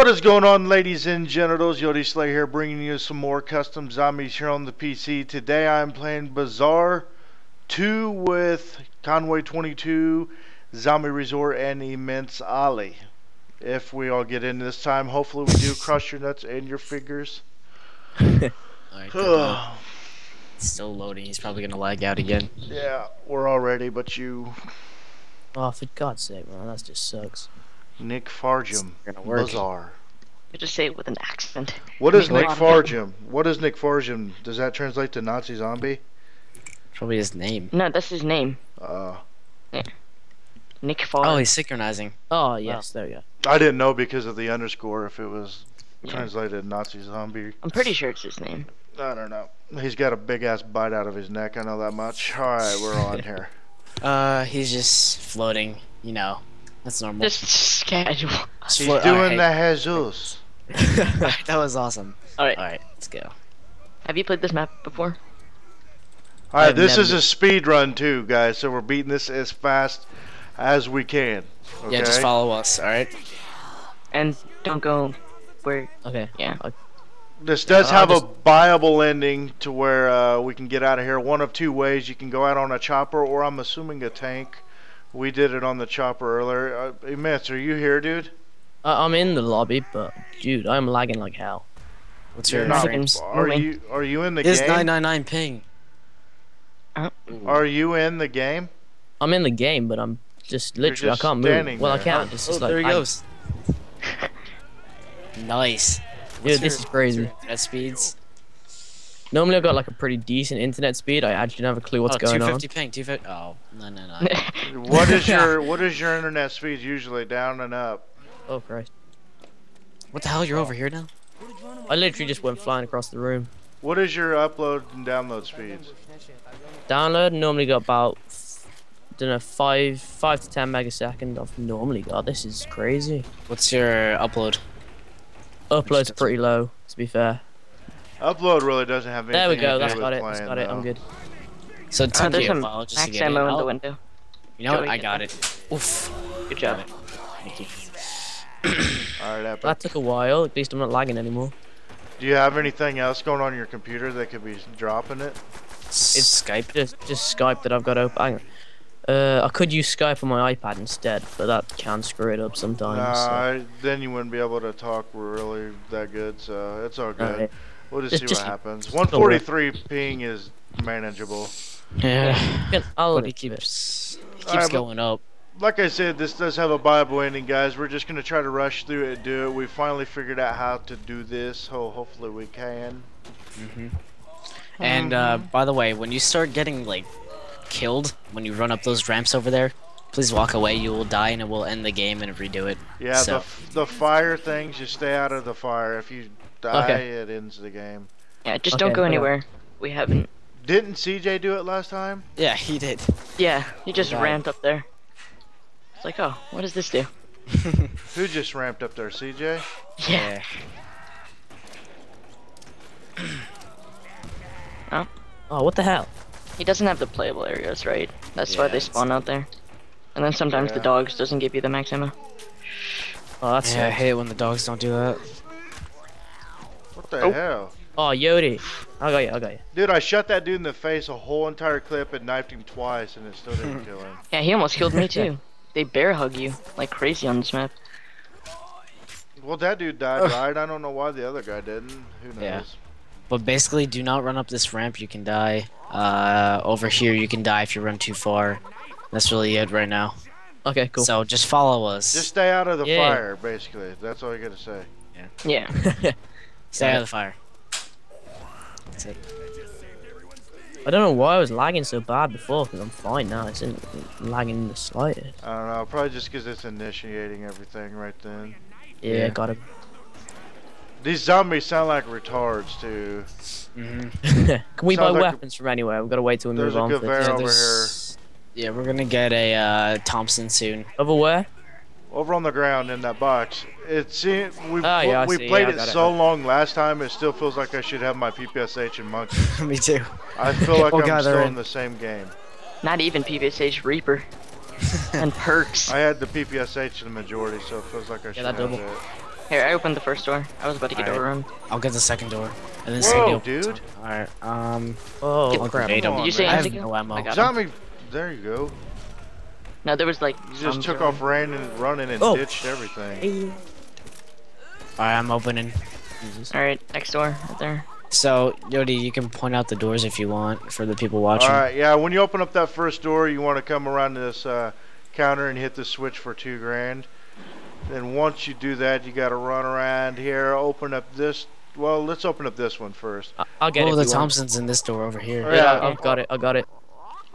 What is going on, ladies and genitals? YoteSlaya here, bringing you some more custom zombies here on the PC. Today I'm playing Bazar 2 with Conway 22, Zombie Resort, and ImmenseOli. If we all get in this time, hopefully we do crush your nuts and your fingers. Alright, then, it's still loading. He's probably gonna lag out again. yeah, we're all ready, but you, Oh, for God's sake, man, that just sucks. Nick Farjum, gonna. Bazar. You just say it with an accent. What is Nick Nick Farjum. Farjum? What is Nick Farjum? Does that translate to Nazi zombie? Probably his name. No, that's his name. Uh, Yeah. Nick Farr. Oh, he's synchronizing. Oh, yes, there we go. I didn't know because of the underscore if it was Yeah. translated Nazi zombie. I'm pretty sure it's his name. I don't know. He's got a big ass bite out of his neck. I know that much. All right, we're on here. Uh, he's just floating. You know, that's normal. Just casual. Just He's float- doing alright. the Jesus. that was awesome. Alright, Alright, let's go. have you played this map before? All right, I've this is a speed run too, guys. So we're beating this as fast as we can. Okay? Yeah, just follow us. Alright. And don't go where. Okay. Yeah. This does Yeah, I'll have a viable ending to where uh, we can get out of here. One of two ways: you can go out on a chopper, or I'm assuming a tank. We did it on the chopper earlier. Uh, Immense, are you here, dude? Uh, I'm in the lobby, but dude, I'm lagging like hell. What's You're your not- frames? Are moving. you are you in the His game? 999 ping. Uh, Are you in the game? I'm in the game, but I'm just literally just I can't standing move. Well, I there. can. Oh, It's oh, just like there he I- goes. nice. Dude, What's this your- is crazy. what's your Internet speeds. Normally I've got like a pretty decent internet speed. I actually don't have a clue what's oh, going 250 ping. 250. Oh, no, no, no. What is your what is your internet speed usually down and up? Oh Christ! what the hell? You're over here now? I literally just went flying across the room. What is your upload and download speeds? Download normally got about don't know five five to ten megasecond. I've normally got. This is crazy. What's your upload? Upload's Just- pretty low. To be fair. Upload really doesn't have anything There we to go. do That's with got it. playing, That's got it. I'm good. So it Uh, took there's you some while just to max get ammo it in the window. You know what? I got that. it. Oof. Good job. Thank you. All right, Epic. That took a while. At least I'm not lagging anymore. Do you have anything else going on your computer that could be dropping it? It's Skype. Just just Skype that I've got open. Hang on. Uh, I could use Skype on my iPad instead, but that can screw it up sometimes. so- Nah, then you wouldn't be able to talk really that good, so it's all good. Alright. We'll just, Just- see just- what happens. 143 ping is manageable. Yeah. I'll But he live it. keeps he keeps Alright, but- going up. Like I said, this does have a Bible ending, guys. We're just gonna try to rush through it and do it. We finally figured out how to do this. So hopefully we can. Mm -hmm. And uh, Mm-hmm. by the way, when you start getting like killed, when you run up those ramps over there, please walk away. You will die, and it will end the game and redo it. Yeah, So- the f- the fire things, you stay out of the fire. If you die, Okay. it ends the game. Yeah, just Okay, don't go okay. anywhere. We haven't. Didn't CJ do it last time? Yeah, he did. Yeah, he just Right. ramped up there. It's like, oh, what does this do? Who just ramped up there, CJ? Yeah. Oh, Oh, what the hell? He doesn't have the playable areas, right? That's why they spawn out there. And then sometimes the dogs doesn't give you the max ammo. Oh, that's yeah, I hate when the dogs don't do that. What the Oh. hell? Oh, Yodi. I got you. I got you. Dude, I shot that dude in the face a whole entire clip and knifed him twice, and it still didn't kill him. Yeah, he almost killed me too. They bear hug you like crazy on this map. Well, that dude died, right? I don't know why the other guy didn't. Who knows? Yeah. But basically, do not run up this ramp. You can die. Uh, over here, you can die if you run too far. That's really it right now. Okay, cool. So just follow us. Just stay out of the Yeah. fire, basically. That's all you gotta say. Yeah. Yeah. stay out of the fire. That's it. I don't know why I was lagging so bad before, because I'm fine now. It's not lagging in the slightest. I don't know. Probably just because it's initiating everything right then. Yeah, Yeah. got it. These zombies sound like retards, too. hmm Can we buy Sounds like a- weapons from anywhere? We've got to wait till we There's move a on. good for Fair over there's- Yeah, we're gonna get a uh, Thompson soon. Over where? Over on the ground in that box. It seemed we Oh, yeah, I we see. played Yeah, it got it. so long last time. It still feels like I should have my PPSH and monkey. Me too. I feel like Oh, I'm God, still in in. the same game. Not even PPSH Reaper. and perks. I had the PPSH in the majority, so it feels like I should that have double. it. Here, I opened the first door. I was about to get Alright. overrun. I'll get the second door. And then Whoa, Sandy opens dude. Alright, um... Oh Get- I'll crap! grenade him. Come on, Did you say. I have Indigo? no ammo. I got. Zombie. There you go. No, there was like. You just some took drone. off running, running and Oh. ditched everything. Alright, I'm opening. Alright, next door, right there. So, Yodi, you can point out the doors if you want for the people watching. All right, yeah. When you open up that first door, you want to come around this uh, counter and hit the switch for two grand. Then once you do that, you got to run around here, open up this. Well, let's open up this one first. I- I'll get oh, it. the if you want. Thompson's in this door over here. Oh, Yeah, Yeah. I've got it. I got it.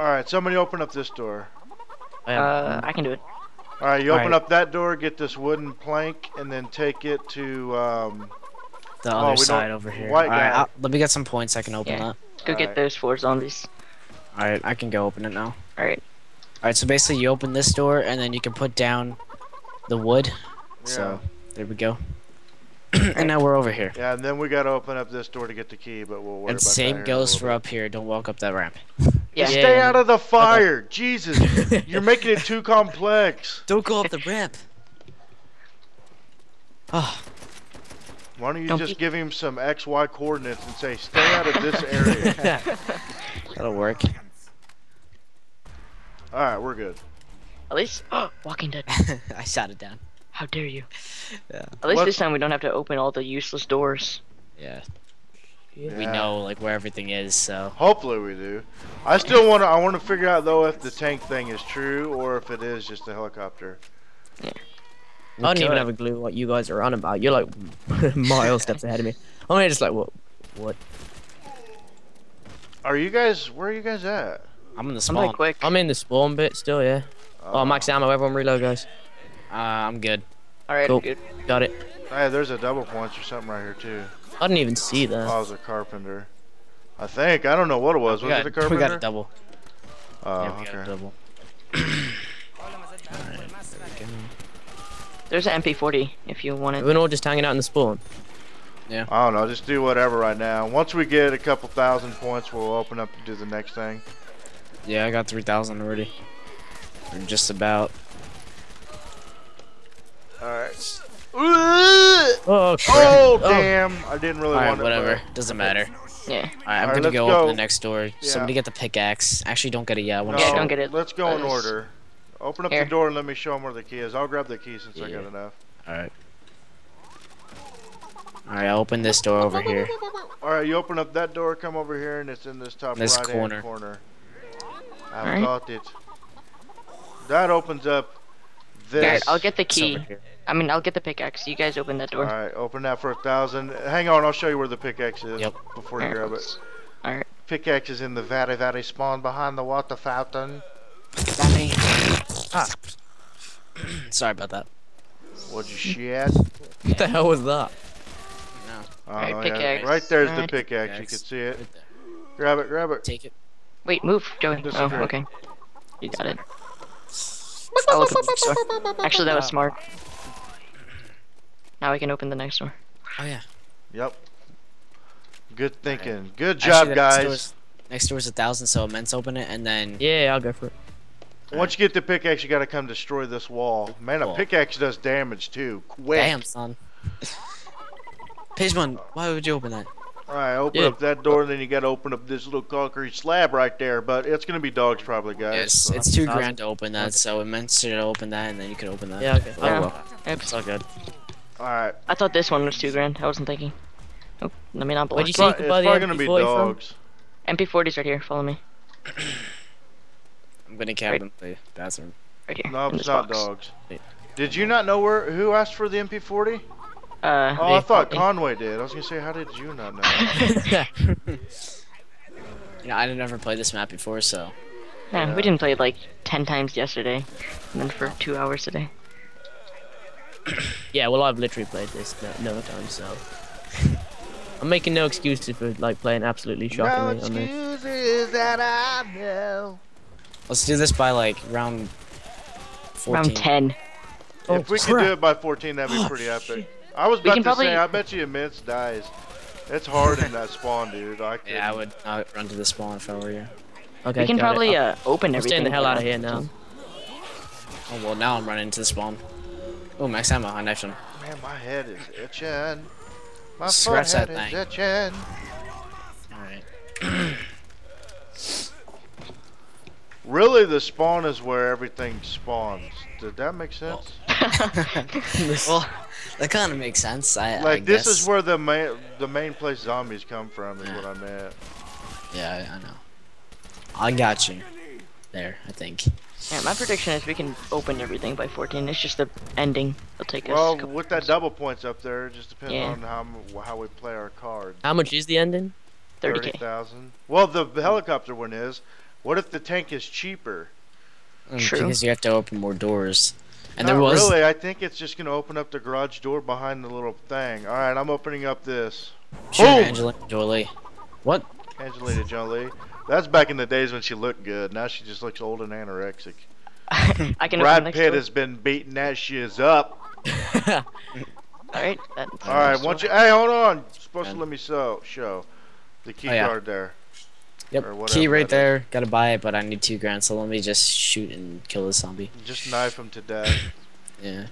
All right, somebody open up this door. I. Uh, I can do it. All right, you open Alright. up that door, get this wooden plank, and then take it to. Um, The Oh, other we don't- side over here. Alright, let me get some points. I can open Yeah. that. Go get Alright. those four zombies. Alright, I can go open it now. Alright. Alright, so basically you open this door and then you can put down the wood. So, there we go. and now we're over here. yeah, and then we got to open up this door to get the key, but we'll worry And about that same here in a goes for up here. Don't walk up that ramp. Yeah. Yeah, stay out of the fire. Jesus, you're making it too complex. Don't go up the ramp. Oh, ah. Why don't you Don't just give him some X, Y coordinates and say, stay out of this area? that'll work. All right, we're good. At least. Walking Dead. I shot it down. How dare you? Yeah. At least What- this time we don't have to open all the useless doors. Yeah. We know like where everything is, so Hopefully we do. I still want to. I want to figure out though if the tank thing is true or if it is just a helicopter. Yeah. I don't even have a clue what you guys are on about. You're like miles steps ahead of me. I'm just like, what? What? Are you guys? Where are you guys at? I'm in the I'm spawn. quick. I'm in the spawn bit still, yeah. Oh, max ammo. Everyone reload, guys. Uh, I'm good. Alright, Cool. I'm good. Got it. Hey, there's a double punch or something right here too. I didn't even see that. Oh, it was a carpenter. I think. I don't know what it was. we, Was got, it a carpenter? we got a double. Oh, yeah, we got a double. Alright, there. There's an MP40 if you want it. We're all just hanging out in the spawn. Yeah. I don't know. Just do whatever right now. Once we get a couple thousand points, we'll open up to do the next thing. Yeah, I got 3,000 already. Or just about. All right. Oh. Oh damn! Oh. I didn't really Alright, want it. whatever. Doesn't matter. Yeah. Alright, I'm Alright, gonna go, go. open the next door. Yeah. Somebody get the pickaxe. Actually, don't get it yet. I want No, to Yeah, show. don't get it. Let's go in order. Open up Here. the door and let me show them where the key is. I'll grab the key since I got enough. Alright. Alright, I'll open this door over here. All right, you open up that door, come over here, and it's in this top This right corner. hand corner. I've Alright. got it. That opens up this. Alright, I'll get the key. I mean, I'll get the pickaxe. You guys open that door. All right, open that for a thousand. Hang on, I'll show you where the pickaxe is Yep. before you Alright, grab it. let's- Alright. Pickaxe is in the very, very spawn behind the water fountain. Sorry about that. What'd you shit? What the hell was that? Oh, Alright, yeah. pickaxe. Right there's the Alright. pickaxe. You can see it. Right. Grab it, grab it. Take it. Wait, move, Joey. Oh, okay. You got it. I'll open the next door. Actually, that was smart. Now we can open the next door. Oh yeah. Yep. Good thinking. Good job, the guys. Next door's, next door's a thousand, so immense open it, and then Yeah, I'll go for it. Once you get the pickaxe, you gotta come destroy this wall. Man, a pickaxe does damage too. Quick. damn son. Pageman, why would you open that? Alright, open Yeah. up that door, and then you gotta open up this little concrete slab right there. But it's gonna be dogs probably, guys. It's so- it's two Thousand. grand to open that, so immense should open that, and then you could open that. Yeah, okay. Oh, Yeah. well. Oops. It's all good. Alright. I thought this one was two grand. I wasn't thinking. Oh, let me not block. What'd you It's say you pro- could it's probably gonna be MP40 from? dogs. MP40's right here. Follow me. I'm gonna cap Right. the bathroom. Right here. No, it's not box. dogs. Wait. Did you not know where who asked for the MP40? Uh, Oh, I thought me. Conway did. I was gonna say, how did you not know? You know, I didn't ever this map before, so Yeah, Yeah. we didn't play it like ten times yesterday, and then for two hours today. yeah, well, I've literally played this no, no time, so. I'm making no excuses for like playing absolutely no shockingly on this. excuses that I know. let's do this by like round 14. Round ten. Oh, if we could do it by 14, that'd be Oh, pretty epic. Shit. I was We about can to probably- say, I bet you Immense dies. It's hard in that spawn, dude. I Yeah, I couldn't- would run to the spawn if I were you. Okay, we can probably I'm uh, open I'm staying the hell out of here now. Oh well, now I'm running into the spawn. Oh, max ammo. I knifed him. Man, my head is itching. My Scratch that forehead is thing. itching. Alright. Really, the spawn is where everything spawns. Did that make sense? well, Well, that kind of makes sense. I I like this guess. is where the main the main place zombies come from. Is what I meant. Yeah, I I know. I got you. There, I think. yeah, my prediction is we can open everything by 14. It's just the ending. It'll take us. Well, with that double points up there, it just depends Yeah. on how how we play our card. How much is the ending? 30k. Well, the helicopter one is. What if the tank is cheaper? Mm, True. Because you have to open more doors. And Not there was really. I think it's just gonna open up the garage door behind the little thing. All right, I'm opening up this. sure, oh! Boom! Angelina Jolie. What? Angelina Jolie. That's back in the days when she looked good. Now she just looks old and anorexic. I can open Brad next Pitt door. has been beating that shiz up. All right. That, All right, once you, hey, hold on. You're supposed to let me show show the key Oh, yeah. card there. Yep. Key right that is. there. Gotta buy it, but I need two grand, so let me just shoot and kill this zombie. Just knife him to death. Yeah.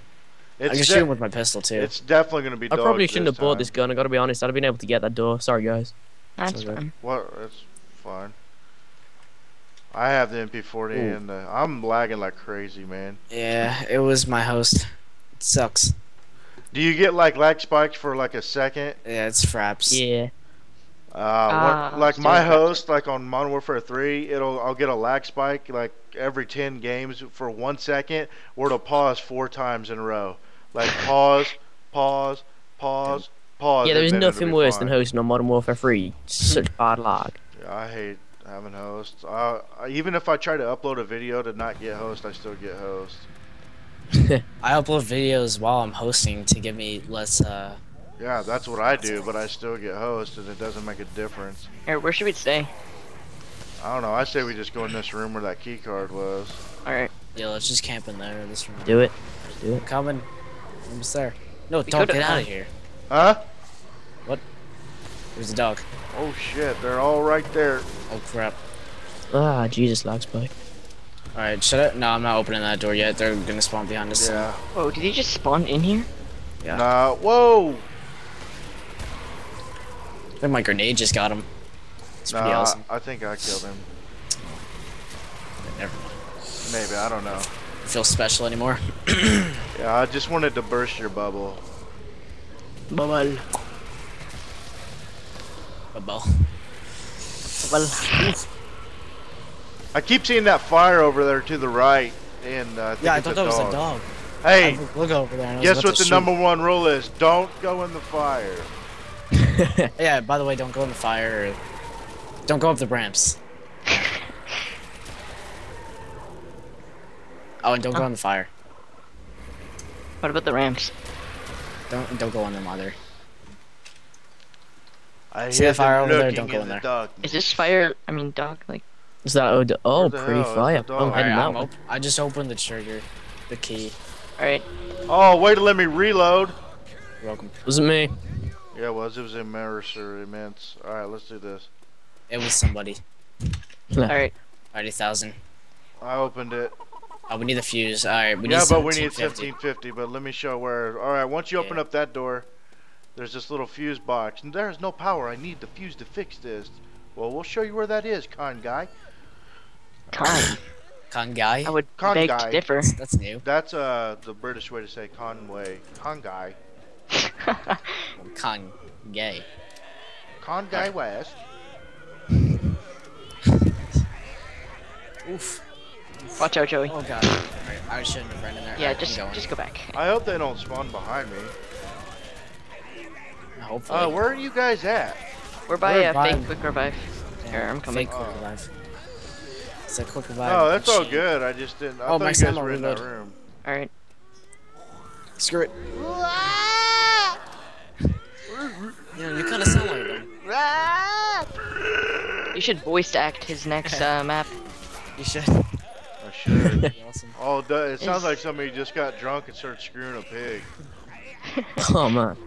I can shoot him with my pistol too. It's definitely gonna be. I probably shouldn't have bought time. this gun. I gotta be honest. I'd have been able to get that door. Sorry, guys. that's okay. fine. What? That's fine. I have the MP40 Ooh. and uh, I'm lagging like crazy, man. Yeah, it was my host. It sucks. Do you get like lag spikes for like a second? Yeah, it's fraps. Yeah. Uh, Ah, what, like my host, like on Modern Warfare 3, it'll I'll get a lag spike like every 10 games for one second, where it'll pause four times in a row. Like pause, pause, pause, pause. Yeah, there's nothing worse fine. than hosting on Modern Warfare 3. Such bad lag. Yeah, I hate having hosts. Uh, I- even if I try to upload a video to not get host, I still get host. I upload videos while I'm hosting to give me less. uh Yeah, that's what I do, but I still get host, and it doesn't make a difference. Here, where should we stay? I don't know. I say we just go in this room where that key card was. All right. Yeah, let's just camp in there. This room. Do it. Just do it. I'm Coming. Almost there. No, We don't get out of here. Huh? What? There's a dog. Oh shit, they're all right there. Oh crap. Ah, Jesus, lag spike. All right, shut up. No, I'm not opening that door yet. They're gonna spawn behind us. Yeah. Whoa, did he just spawn in here? Yeah. Nah. Whoa. I think my grenade just got him. It's pretty Nah, awesome. I think I killed him. Never mind. Maybe I don't know. Don't feel special anymore. Yeah, I just wanted to burst your bubble. Bubble. Bubble. Well, I keep seeing that fire over there to the right, and uh, I think Yeah, I thought a that was a dog. Hey, look over there. And I was guess what the shoot. number one rule is? Don't go in the fire. Yeah. By the way, don't go in the fire. Or... Don't go up the ramps. Oh, and don't go oh. in the fire. what about the ramps? Don't don't go on them either. I See hear the fire them over there? Don't go in the there. darkness. Is this fire? I mean, dog. Like, Is that oh, oh pretty fire? the dog? I'm heading Alright, that I'm op- I just opened the trigger, the key. all right. Oh, wait, to let me reload. You're welcome. Wasn't me. Yeah, it was. It was immense. immense. All right, let's do this. It was somebody. All right. Alrighty, thousand. I opened it. Oh, we need the fuse. Alright, we need yeah, but we need 1750. 1750. But let me show where. All right, once you open up that door, there's this little fuse box, and there's no power. I need the fuse to fix this. Well, we'll show you where that is, con guy. Con. Con guy. I would Con beg guy. to differ. That's, that's new. That's uh the British way to say Conway. Con guy. Con gay. Con guy West. Oof. Watch out, Joey. Oh god. Alright, I shouldn't have run in there. Yeah, Alright, I'm just just go back. I hope they don't spawn behind me. Hopefully. Uh, where are you guys at? We're by We're a by- fake quick revive. Here, I'm coming. Fake quick Oh. revive. It's a quick revive. Oh, that's all good. I just didn't. I Oh, thought you Max guys were in that room. All right. Screw it. You know, you kind of sound like them. You should voice act his next uh, map. You should. I should. Awesome. oh, it sounds like somebody just got drunk and started screwing a pig. Oh man.